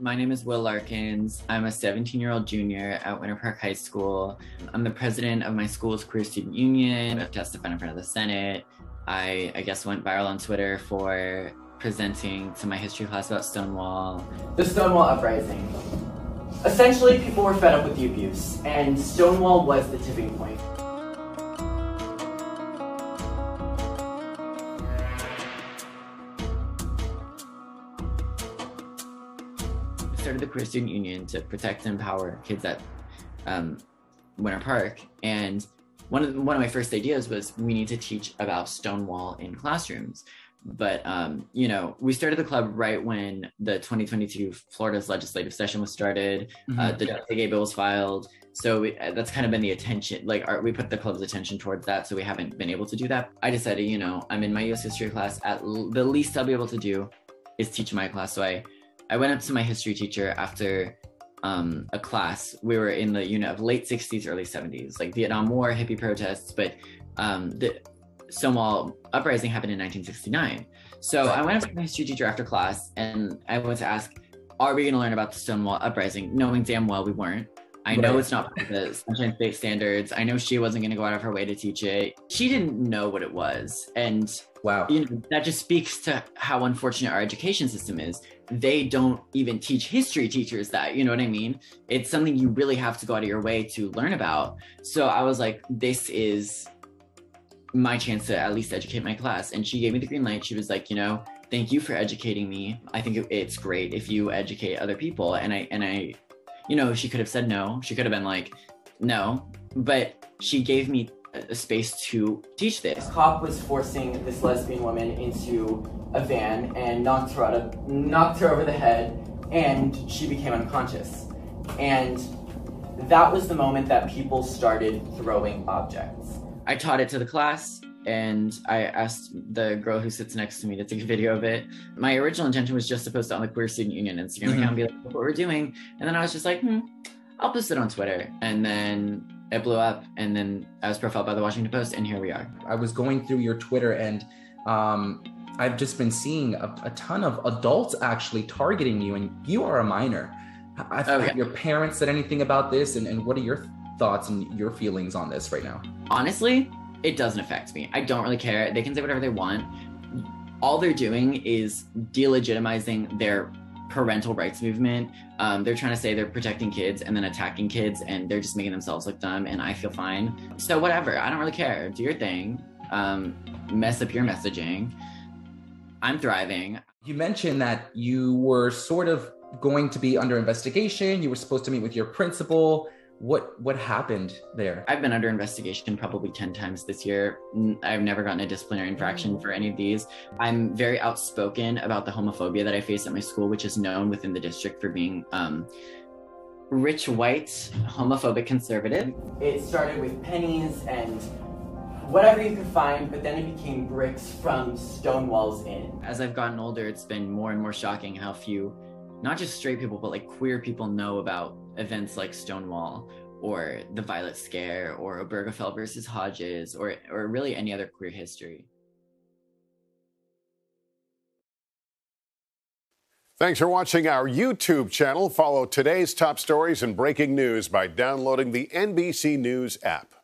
My name is Will Larkins. I'm a 17 year old junior at Winter Park High School. I'm the president of my school's Queer Student Union. I've testified in front of the Senate. I, I guess, went viral on Twitter for presenting to my history class about Stonewall. The Stonewall Uprising. Essentially, people were fed up with the abuse, and Stonewall was the tipping point. Started the Queer Student Union to protect and empower kids at um, Winter Park. And one of one of my first ideas was we need to teach about Stonewall in classrooms. But um, you know, we started the club right when the 2022 Florida's legislative session was started. Mm-hmm. Uh, the Gay bill was filed. So we, uh, that's kind of been the attention. Like our, we put the club's attention towards that. So we haven't been able to do that. I decided, you know, I'm in my U.S. history class. At l- the least I'll be able to do is teach my class. So I I went up to my history teacher after um, a class. We were in the unit of late 60s, early 70s, like Vietnam War, hippie protests, but um, the Stonewall uprising happened in 1969. So I went up to my history teacher after class and I went to ask, are we going to learn about the Stonewall uprising? Knowing damn well we weren't. I know right. it's not the Sunshine State standards. I know she wasn't going to go out of her way to teach it. She didn't know what it was. And wow, you know, that just speaks to how unfortunate our education system is. They don't even teach history teachers that, you know what I mean? It's something you really have to go out of your way to learn about. So I was like, this is my chance to at least educate my class. And she gave me the green light. She was like, you know, thank you for educating me. I think it's great if you educate other people. And I and I you know, she could have said no. She could have been like, no. But she gave me a space to teach this. A cop was forcing this lesbian woman into a van and knocked her out of, knocked her over the head, and she became unconscious. And that was the moment that people started throwing objects. I taught it to the class and I asked the girl who sits next to me to take a video of it. My original intention was just to post it on the Queer Student Union Instagram mm-hmm. account and be like, what we're doing. And then I was just like, hmm, I'll post it on Twitter. And then it blew up. And then I was profiled by the Washington Post, and here we are. I was going through your Twitter and um, I've just been seeing a, a, ton of adults actually targeting you, and you are a minor. Have, oh, yeah. your parents said anything about this? And, and what are your thoughts and your feelings on this right now? Honestly, it doesn't affect me. I don't really care. They can say whatever they want. All they're doing is delegitimizing their parental rights movement. Um, they're trying to say they're protecting kids and then attacking kids, and they're just making themselves look dumb. And I feel fine. So whatever. I don't really care. Do your thing. Um, mess up your messaging. I'm thriving. You mentioned that you were sort of going to be under investigation. You were supposed to meet with your principal what what happened there? I've been under investigation probably 10 times this year. I've never gotten a disciplinary infraction for any of these. I'm very outspoken about the homophobia that i face at my school which is known within the district for being um, rich white homophobic conservative. It started with pennies and whatever you could find, but then it became bricks from Stonewall's Inn. As I've gotten older, it's been more and more shocking how few, not just straight people, but like queer people know about events like Stonewall or the Violet Scare or Obergefell versus Hodges or, or really any other queer history. Thanks for watching our YouTube channel. Follow today's top stories and breaking news by downloading the NBC News app.